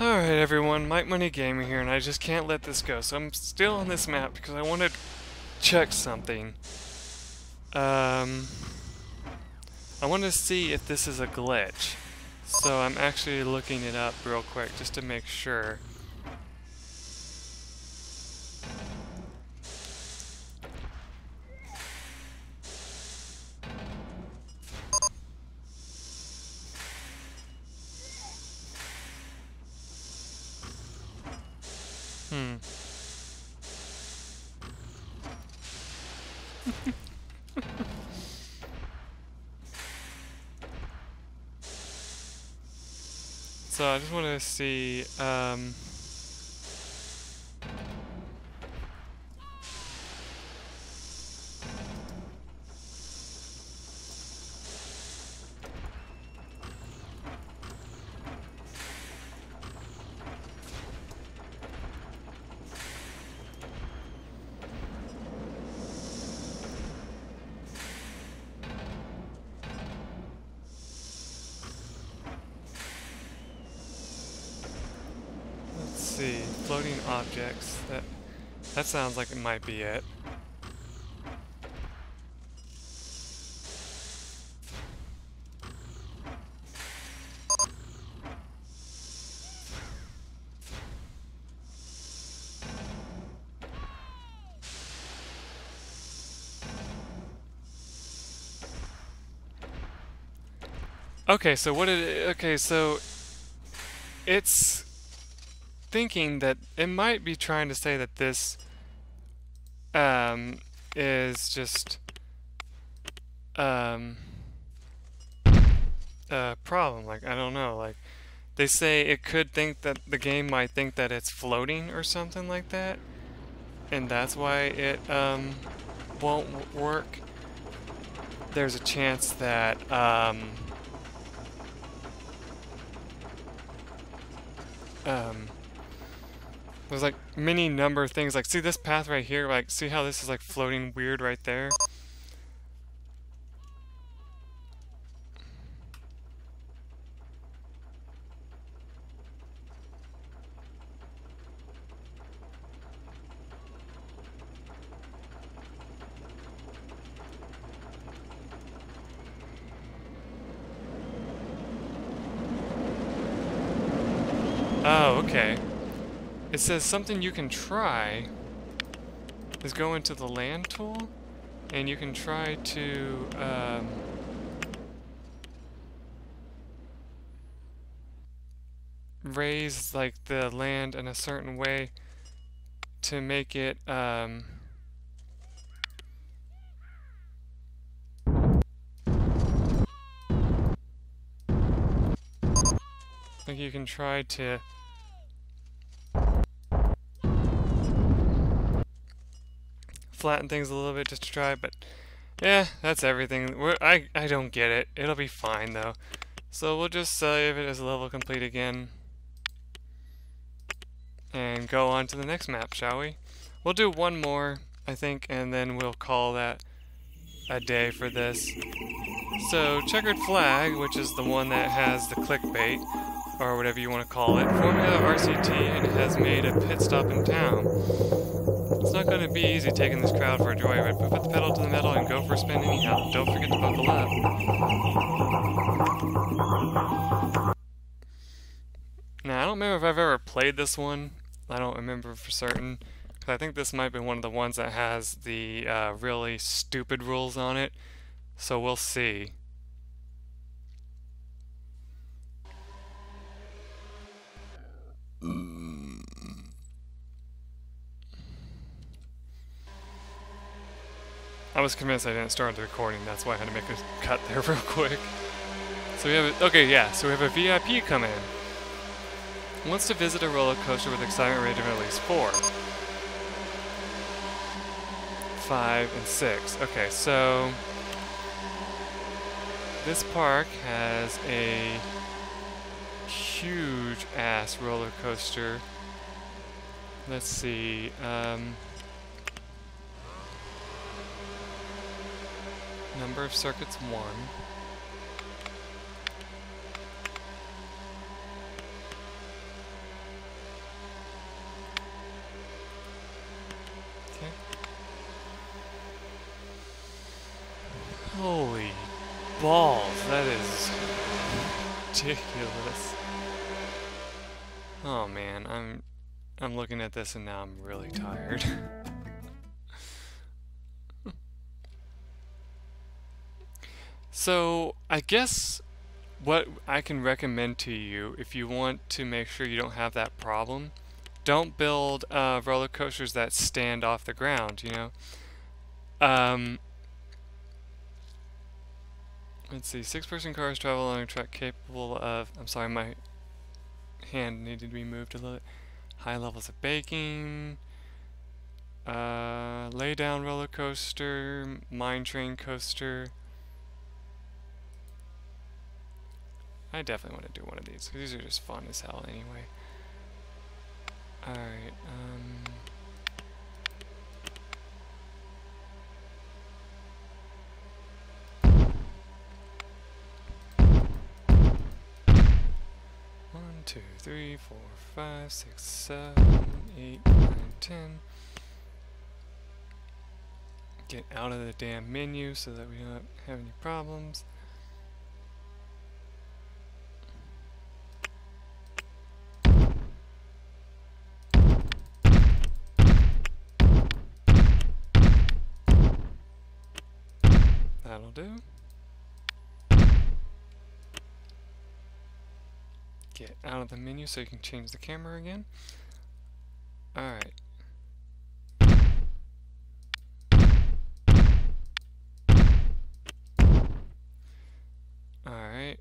Alright everyone, Mike Money Gamer here, and I just can't let this go. So I'm still on this map because I want to check something. Um, I want to see if this is a glitch. So I'm actually looking it up real quick just to make sure. See, um, that sounds like it might be it. Okay, so what it okay, so it's thinking that it might be trying to say that this um, is just um, a problem. Like, I don't know. Like, they say it could think that the game might think that it's floating or something like that. And that's why it um, won't work. There's a chance that. Um, um, there's like many number of things like see this path right here like see how this is like floating weird right there? Oh okay It says something you can try is go into the land tool and you can try to um, raise like the land in a certain way to make it um, like you can try to flatten things a little bit just to try, but yeah, that's everything. We're, I, I don't get it. It'll be fine though. So we'll just save it as level complete again. And go on to the next map, shall we? We'll do one more, I think, and then we'll call that a day for this. So, Checkered Flag, which is the one that has the clickbait, or whatever you want to call it, Formula RCT and has made a pit stop in town. It's not going to be easy taking this crowd for a joyride, but put the pedal to the metal and go for a spin anyhow. Don't forget to buckle up. Now, I don't remember if I've ever played this one. I don't remember for certain. 'cause I think this might be one of the ones that has the uh, really stupid rules on it. So we'll see. I was convinced I didn't start the recording, that's why I had to make a cut there real quick. So we have a, okay, yeah, so we have a VIP come in. Wants to visit a roller coaster with excitement rating of at least four. Five and six. Okay, so this park has a huge ass roller coaster. Let's see. Um, Number of circuits, 1. Holy balls, that is ridiculous. Oh man, I'm I'm looking at this and now I'm really tired. so, I guess what I can recommend to you if you want to make sure you don't have that problem, don't build uh, roller coasters that stand off the ground, you know? Um, let's see, six-person cars travel along a track capable of, I'm sorry, my hand needed to be moved a little. High levels of banking, uh, lay down roller coaster, mine train coaster, I definitely want to do one of these, these are just fun as hell anyway. Alright, um... One, two, three, four, five, six, seven, eight, nine, ten. Get out of the damn menu so that we don't have any problems. That'll do. Get out of the menu so you can change the camera again. Alright. Alright.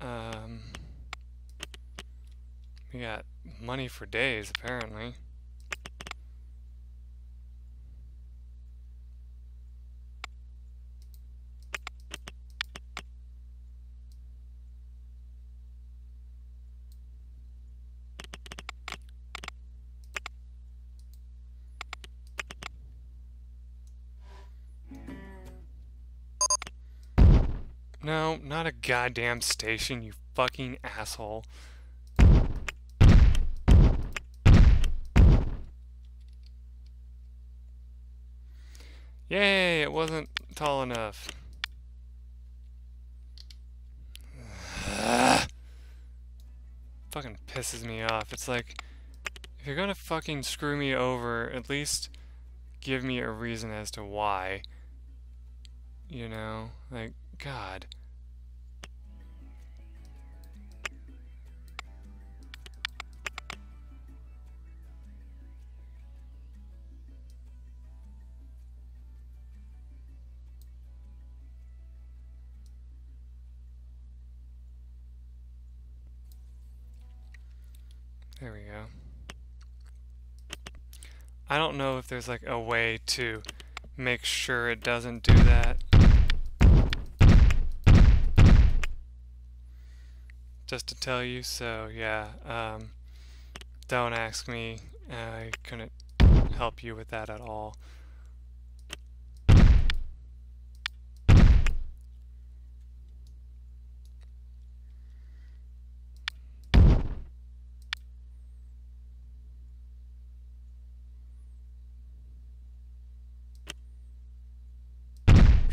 Um, we got money for days, apparently. Goddamn station, you fucking asshole. Yay, it wasn't tall enough. fucking pisses me off. It's like, if you're gonna fucking screw me over, at least give me a reason as to why. You know? Like, God. There we go. I don't know if there's like a way to make sure it doesn't do that. Just to tell you, so yeah, um, don't ask me. I couldn't help you with that at all.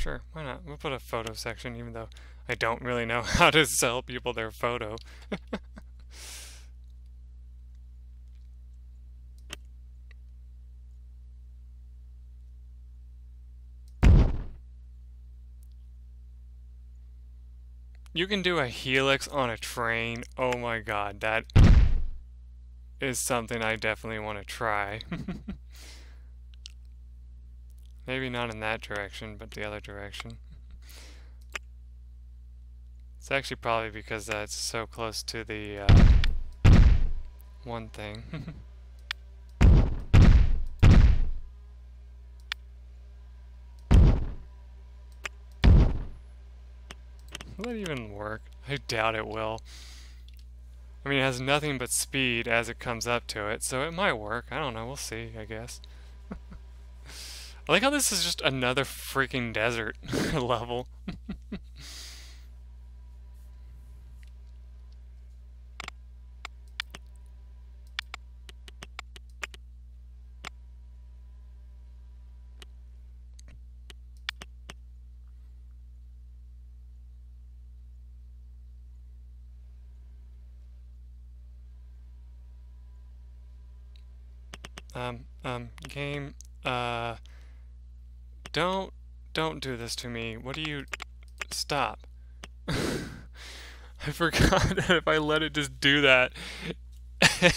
Sure, why not? We'll put a photo section even though I don't really know how to sell people their photo. you can do a helix on a train. Oh my god, that is something I definitely want to try. Maybe not in that direction, but the other direction. It's actually probably because that's so close to the uh, one thing. Will it even work? I doubt it will. I mean, it has nothing but speed as it comes up to it, so it might work. I don't know. We'll see, I guess. I like how this is just another freaking desert level. um, um, game, uh don't, don't do this to me. What do you, stop. I forgot that if I let it just do that,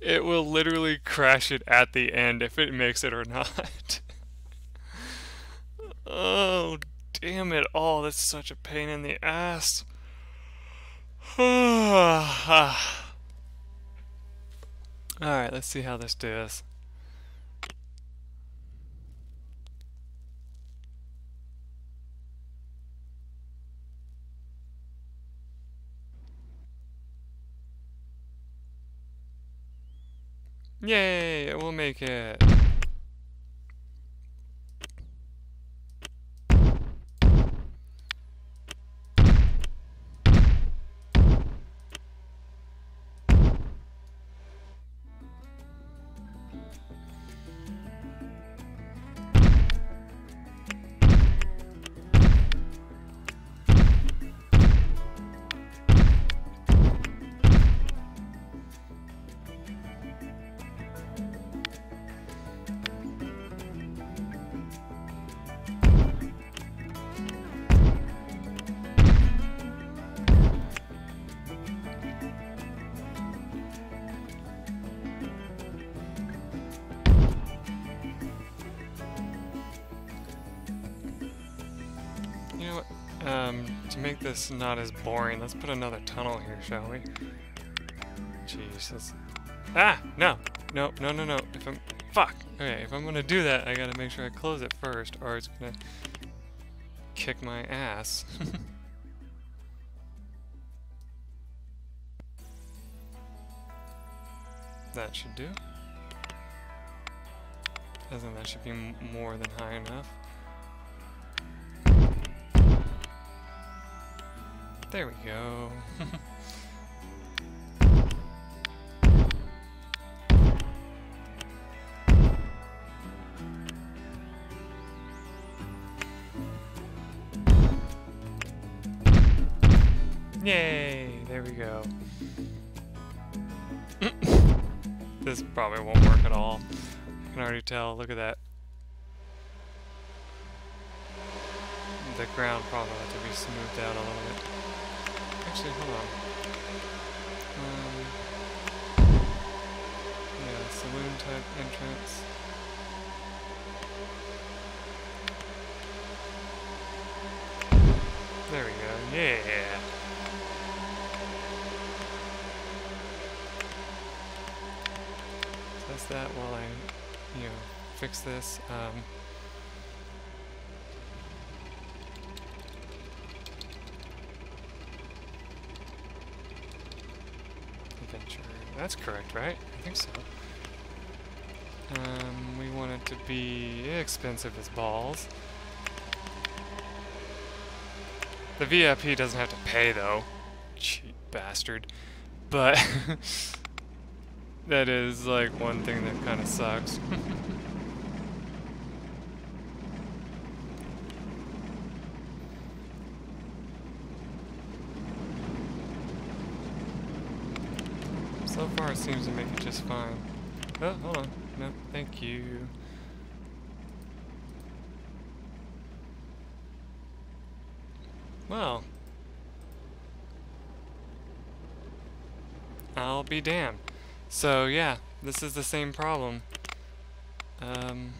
it will literally crash it at the end if it makes it or not. oh, damn it all. That's such a pain in the ass. Alright, let's see how this does. Yay, we'll make it. This not as boring, let's put another tunnel here, shall we? Jesus. Ah! No! No, no, no, no. If I'm... Fuck! Okay, if I'm gonna do that, I gotta make sure I close it first, or it's gonna kick my ass. that should do. I think that should be more than high enough. There we go. Yay! There we go. this probably won't work at all. I can already tell. Look at that. The ground probably has to be smoothed out a little bit. Actually, hold on. Um, yeah, saloon type entrance. There we go. Yeah. That's that while I, you know, fix this. Um, That's correct, right? I think so. Um, we want it to be expensive as balls. The VIP doesn't have to pay, though. Cheap bastard. But that is, like, one thing that kind of sucks. So far it just fine. Oh, hold on. No, thank you. Well. I'll be damned. So yeah, this is the same problem. Um...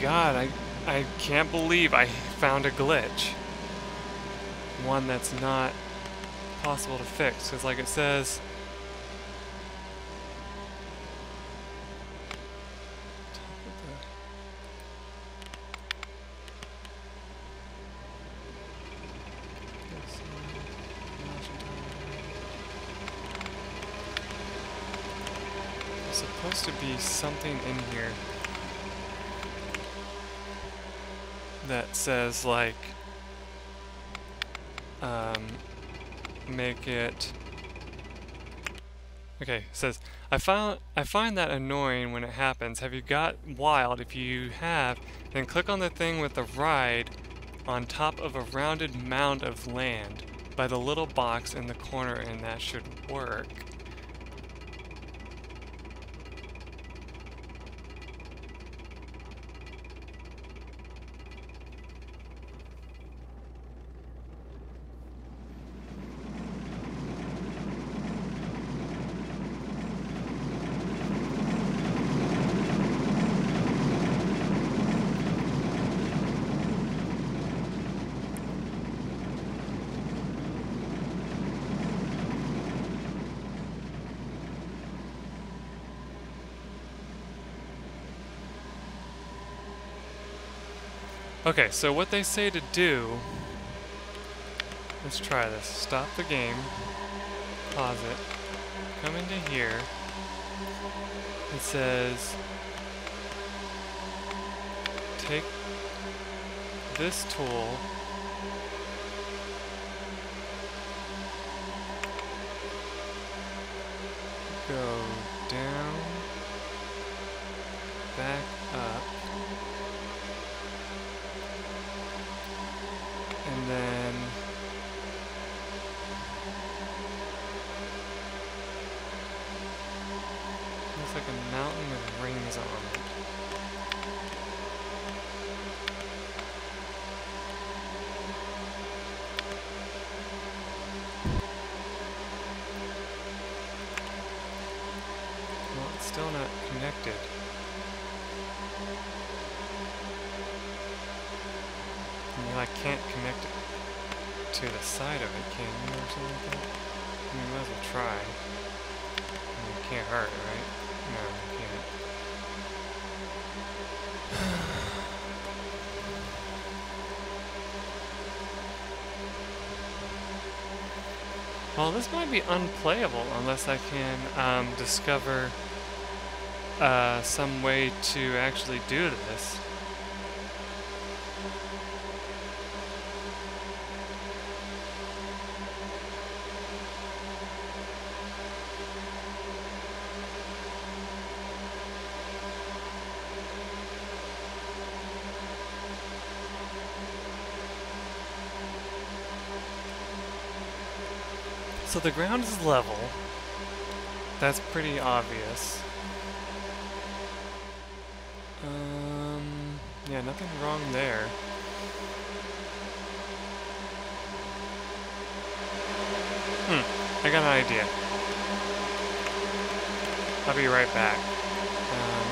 god, I, I can't believe I found a glitch. One that's not possible to fix, because like it says... There's supposed to be something in here. That says like um, make it okay says I found I find that annoying when it happens. Have you got wild? If you have then click on the thing with the ride on top of a rounded mound of land by the little box in the corner and that should work Okay, so what they say to do, let's try this. Stop the game, pause it, come into here. It says, take this tool, to the side of it, can you, or something? I mean, might as well try. I mean, it can't hurt, right? No, it can't. Well, this might be unplayable unless I can um, discover uh, some way to actually do this. So the ground is level. That's pretty obvious. Um, yeah, nothing wrong there. Hmm, I got an idea. I'll be right back. Um,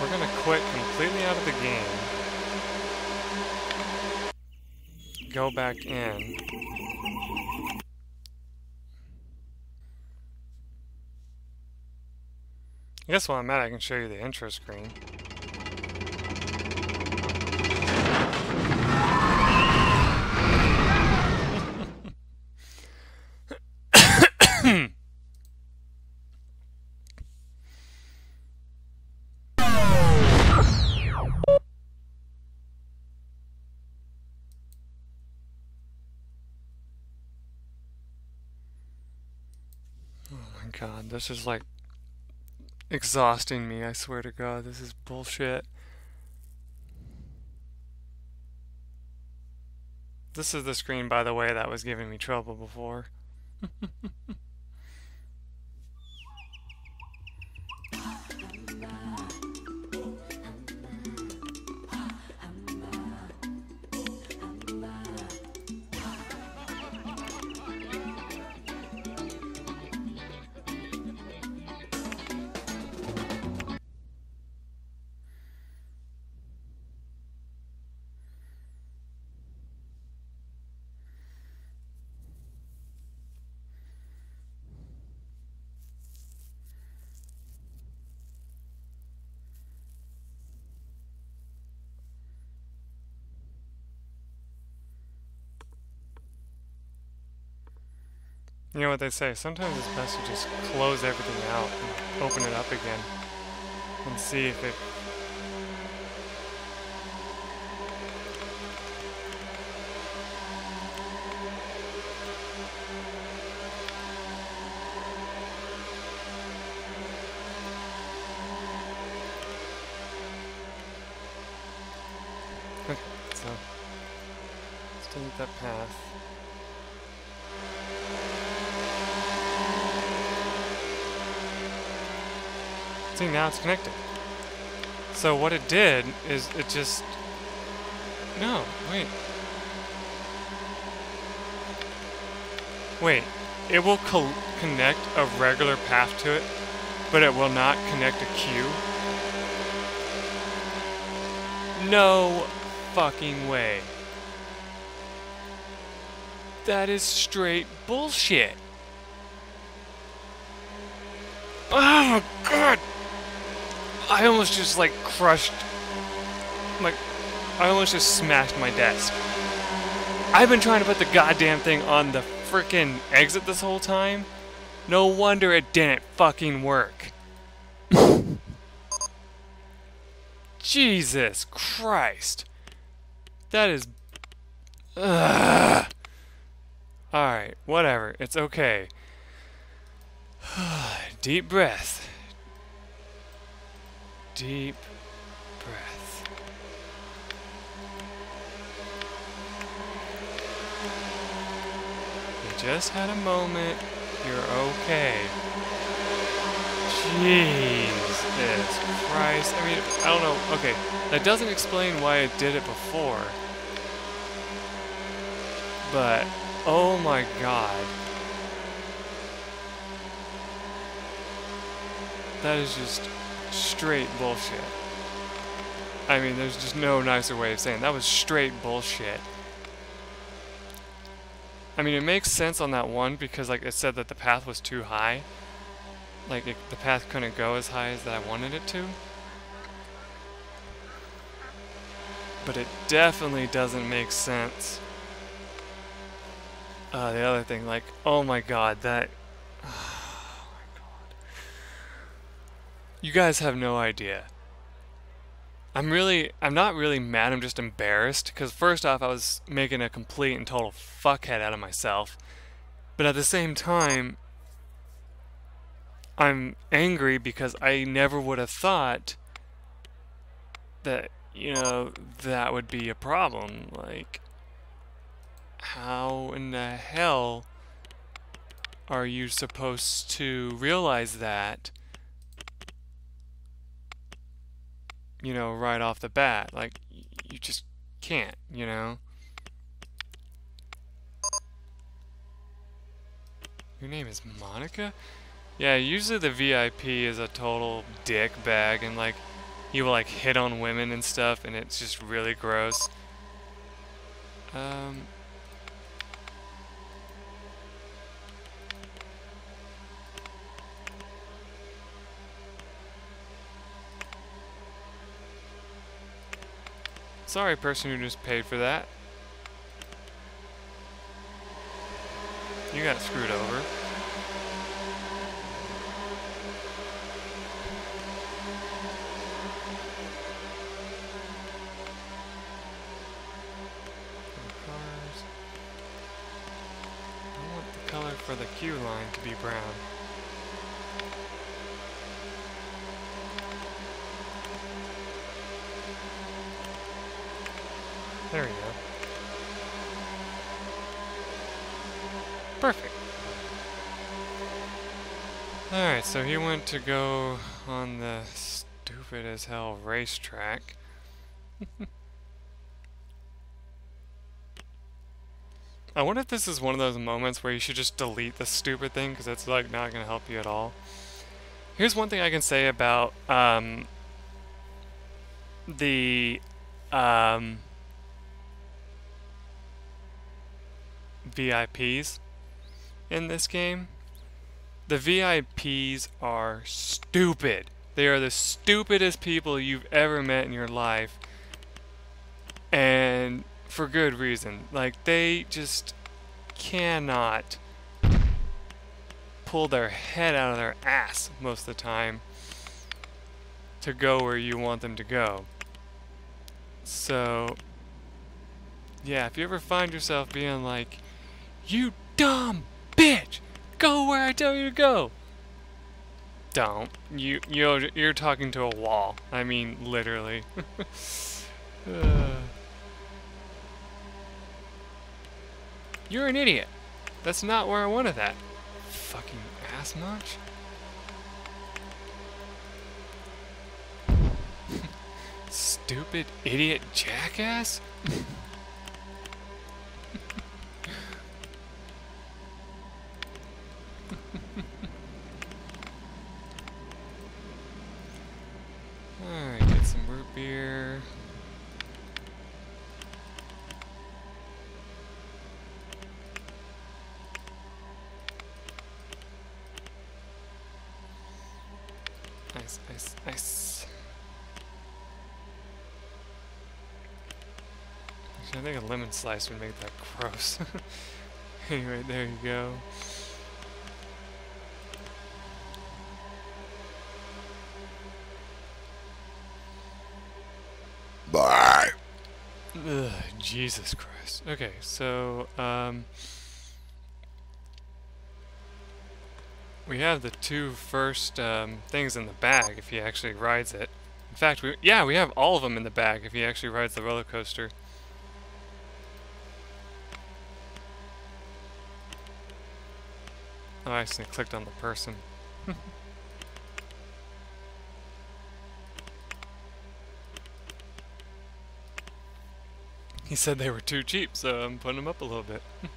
we're gonna quit completely out of the game. Go back in. I guess while I'm at it, I can show you the intro screen. This is like exhausting me, I swear to god, this is bullshit. This is the screen, by the way, that was giving me trouble before. You know what they say, sometimes it's best to just close everything out and open it up again and see if it now it's connected. So what it did is it just... No, wait. Wait, it will co connect a regular path to it, but it will not connect a queue? No fucking way. That is straight bullshit. I almost just like crushed like I almost just smashed my desk. I've been trying to put the goddamn thing on the freaking exit this whole time. No wonder it didn't fucking work. Jesus Christ. That is... Alright, whatever. It's okay. Deep breath. Deep breath. You just had a moment. You're okay. Jesus Christ. I mean, I don't know. Okay, that doesn't explain why it did it before. But, oh my god. That is just straight bullshit. I mean, there's just no nicer way of saying it. that was straight bullshit. I mean, it makes sense on that one because, like, it said that the path was too high. Like, it, the path couldn't go as high as that I wanted it to. But it definitely doesn't make sense. Uh, the other thing, like, oh my god, that... Oh my god. You guys have no idea. I'm really, I'm not really mad, I'm just embarrassed, because first off, I was making a complete and total fuckhead out of myself. But at the same time, I'm angry because I never would have thought that, you know, that would be a problem. Like, how in the hell are you supposed to realize that? You know, right off the bat. Like, you just can't, you know? Your name is Monica? Yeah, usually the VIP is a total dick bag and like, he will like hit on women and stuff and it's just really gross. Um... Sorry, person who just paid for that. You got screwed over. I want the color for the queue line to be brown. There we go. Perfect. Alright, so he went to go on the stupid as hell racetrack. I wonder if this is one of those moments where you should just delete the stupid thing because it's like not going to help you at all. Here's one thing I can say about um, the um, VIPs in this game. The VIPs are stupid. They are the stupidest people you've ever met in your life. And for good reason. Like, they just cannot pull their head out of their ass most of the time to go where you want them to go. So, yeah, if you ever find yourself being like, you dumb bitch, go where I tell you to go. Don't. You you you're talking to a wall. I mean, literally. You're an idiot. That's not where I wanted that. Fucking ass munch. Stupid idiot jackass? beer. Nice, nice, nice. Actually, I think a lemon slice would make that gross. anyway, there you go. Jesus Christ. Okay, so, um... We have the two first um, things in the bag if he actually rides it. In fact, we yeah, we have all of them in the bag if he actually rides the roller coaster. Oh, I accidentally clicked on the person. he said they were too cheap, so I'm putting them up a little bit.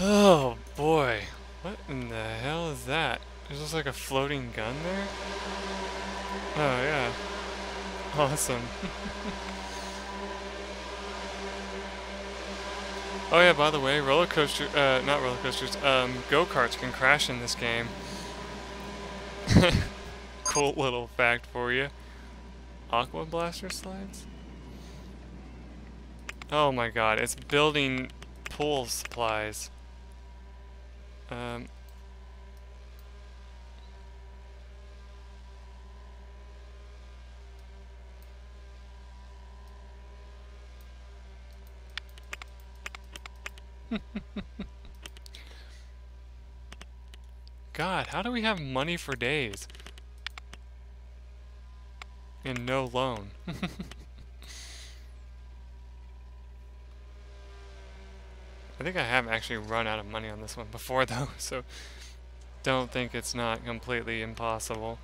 Oh boy, what in the hell is that? Is this like a floating gun there? Oh yeah, awesome. oh yeah, by the way, roller coaster, uh, not roller coasters, um, go-karts can crash in this game. cool little fact for you. Aqua Blaster slides? Oh my god, it's building pool supplies. Um, God, how do we have money for days? And no loan. I think I have actually run out of money on this one before though, so don't think it's not completely impossible.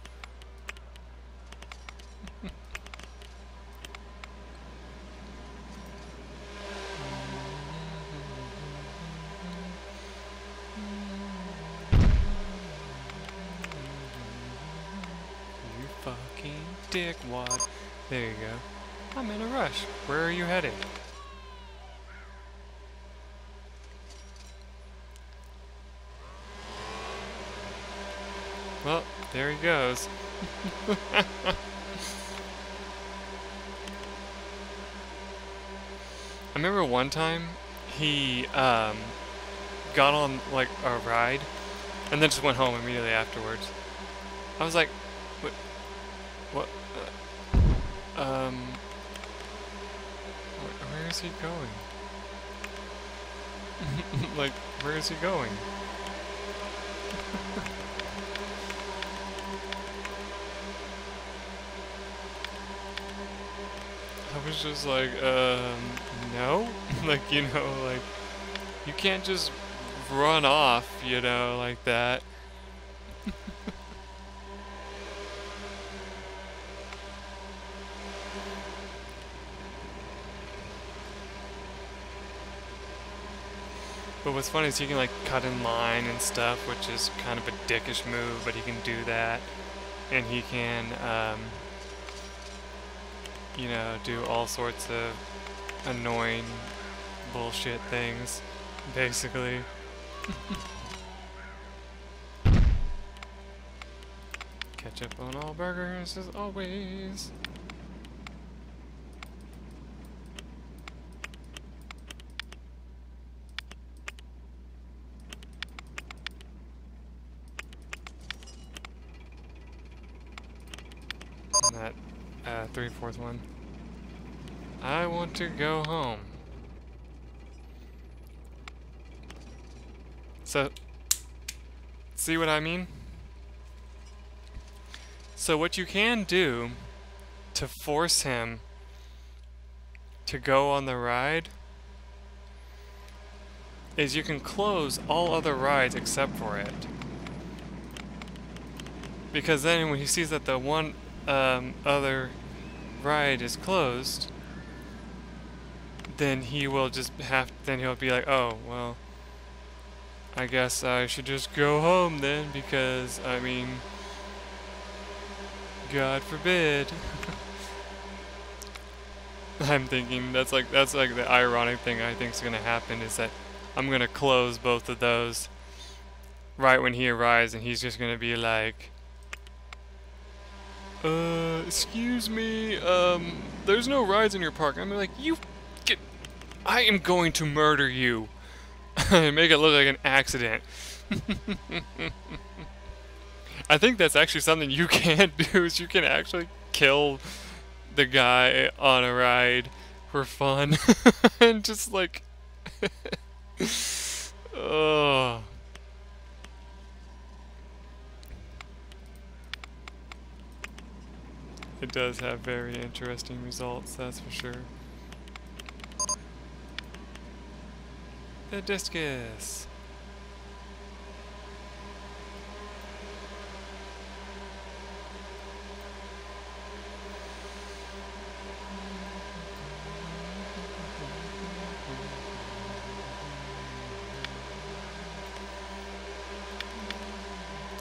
There you go. I'm in a rush. Where are you heading? Well, there he goes. I remember one time he um, got on like a ride and then just went home immediately afterwards. I was like, what? What? Um, wh where is he going? like, where is he going? I was just like, um, no? like, you know, like, you can't just run off, you know, like that. What's funny is he can like cut in line and stuff, which is kind of a dickish move, but he can do that. And he can, um, you know, do all sorts of annoying bullshit things, basically. Ketchup on all burgers as always. That uh, three-fourth one. I want to go home. So, see what I mean? So what you can do to force him to go on the ride is you can close all other rides except for it. Because then when he sees that the one um, other ride is closed, then he will just have, then he'll be like, oh, well, I guess I should just go home then, because, I mean, God forbid. I'm thinking that's like that's like the ironic thing I think is gonna happen is that I'm gonna close both of those right when he arrives and he's just gonna be like uh excuse me um there's no rides in your park. I'm like you get I am going to murder you. Make it look like an accident. I think that's actually something you can do is you can actually kill the guy on a ride for fun. And just like oh it does have very interesting results that's for sure the discus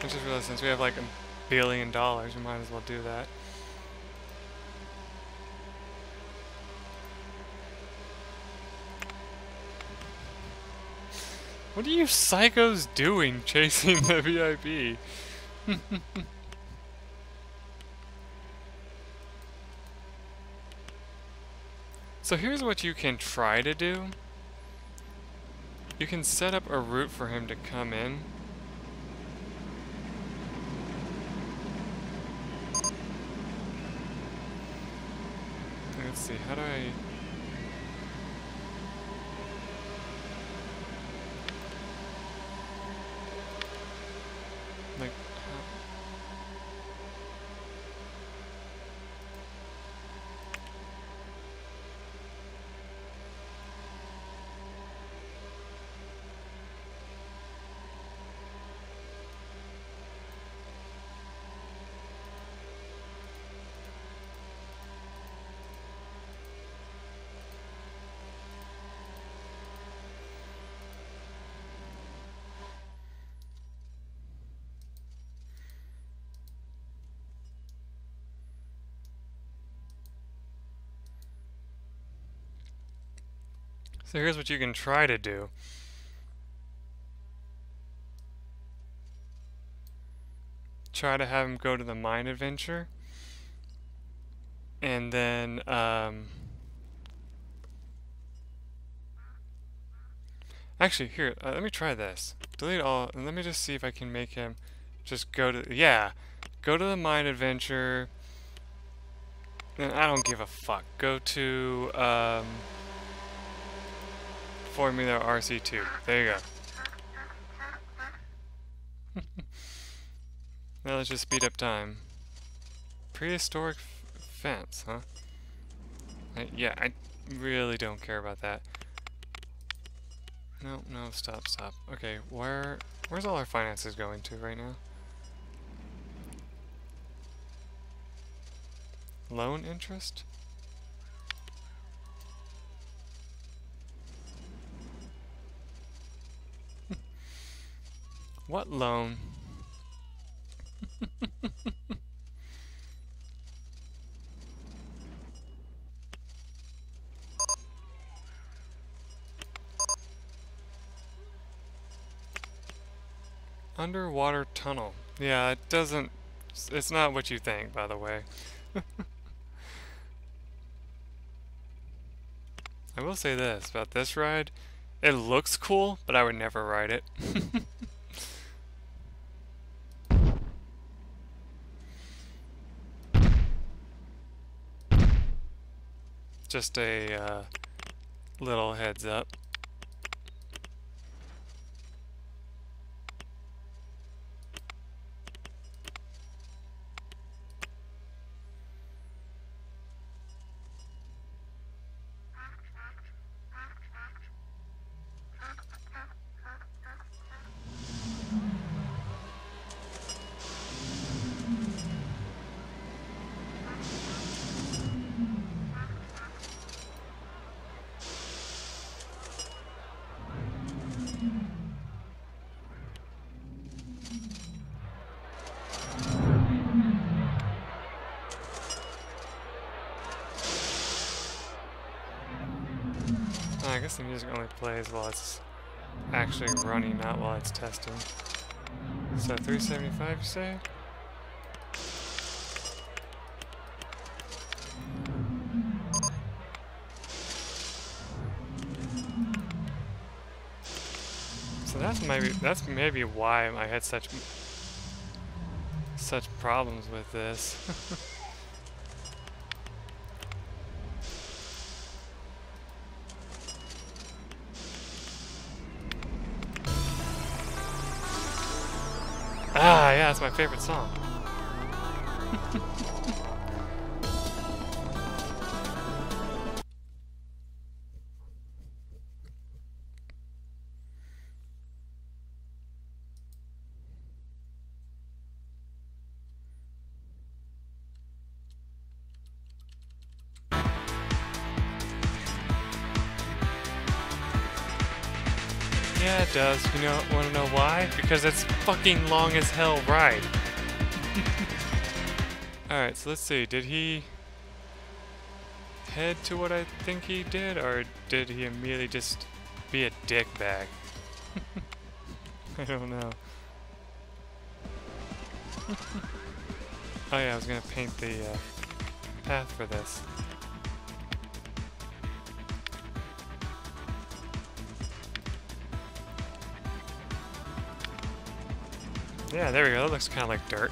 I just realized since we have like a billion dollars, we might as well do that. What are you psychos doing chasing the VIP? so here's what you can try to do. You can set up a route for him to come in. Let's see, how do I... Like, how... So here's what you can try to do. Try to have him go to the mine adventure. And then, um, Actually, here, uh, let me try this. Delete all, and let me just see if I can make him just go to, yeah, go to the mine adventure. And I don't give a fuck. Go to, um, Formula RC2. There you go. now let's just speed up time. Prehistoric fence, huh? I, yeah, I really don't care about that. No, no, stop, stop. Okay, where, where's all our finances going to right now? Loan interest? What loan? Underwater tunnel. Yeah, it doesn't... It's not what you think, by the way. I will say this about this ride. It looks cool, but I would never ride it. Just a uh, little heads up. Guess the music only plays while it's actually running, not while it's testing. So 375 you say? So that's maybe that's maybe why I had such such problems with this. my favorite song. Yeah, it does. You know, want to know why? Because it's fucking long as hell ride. Alright, so let's see. Did he head to what I think he did, or did he immediately just be a dickbag? I don't know. oh yeah, I was gonna paint the uh, path for this. Yeah, there we go. That looks kind of like dirt.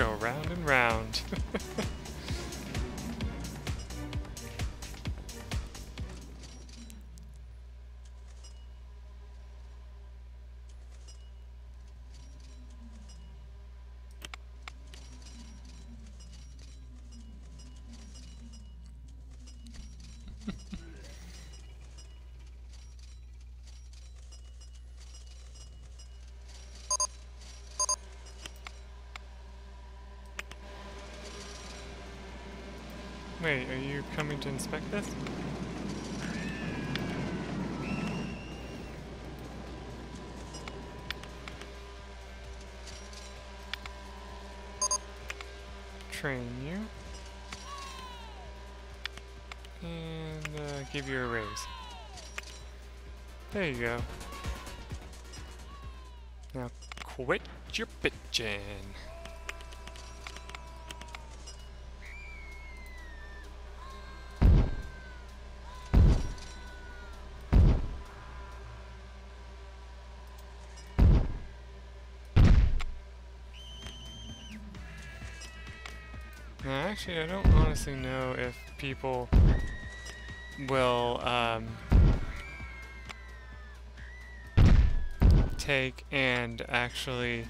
Go round and round. inspect this? Train you. And uh, give you a raise. There you go. Now quit your bitching. Now, actually, I don't honestly know if people will um, take and actually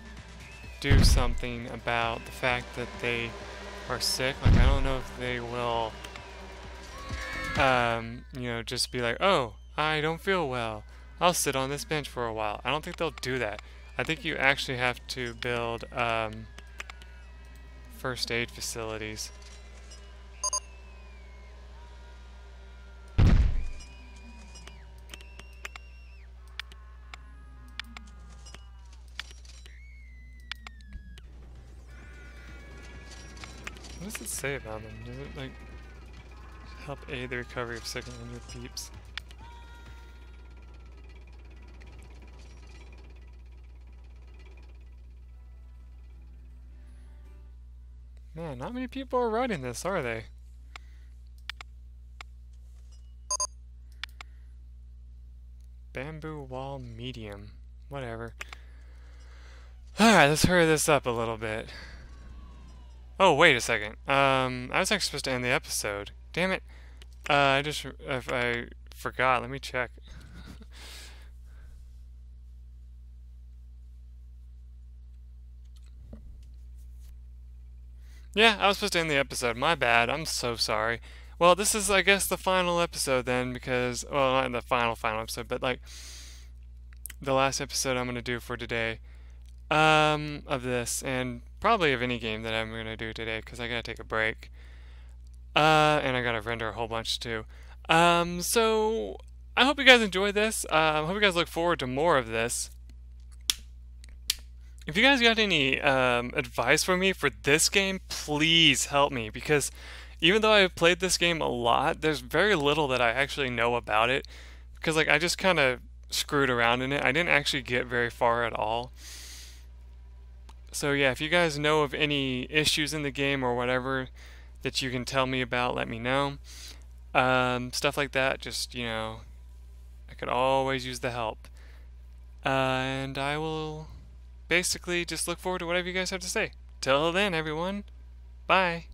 do something about the fact that they are sick. Like, I don't know if they will, um, you know, just be like, oh, I don't feel well. I'll sit on this bench for a while. I don't think they'll do that. I think you actually have to build, um, first aid facilities. What does it say about them? Does it like help aid the recovery of sick and injured peeps. Man, not many people are writing this, are they? Bamboo wall medium. Whatever. Alright, let's hurry this up a little bit. Oh, wait a second. Um, I was actually supposed to end the episode. Damn it. Uh, I just, if I forgot, let me check. Yeah, I was supposed to end the episode. My bad. I'm so sorry. Well, this is, I guess, the final episode then, because, well, not the final, final episode, but, like, the last episode I'm going to do for today um, of this, and probably of any game that I'm going to do today, because I got to take a break. Uh, and I got to render a whole bunch, too. Um, so, I hope you guys enjoyed this. Uh, I hope you guys look forward to more of this. If you guys got any um, advice for me for this game, please help me, because even though I've played this game a lot, there's very little that I actually know about it. Because, like, I just kind of screwed around in it. I didn't actually get very far at all. So yeah, if you guys know of any issues in the game or whatever that you can tell me about, let me know. Um, stuff like that, just, you know, I could always use the help. Uh, and I will basically just look forward to whatever you guys have to say. Till then, everyone, bye.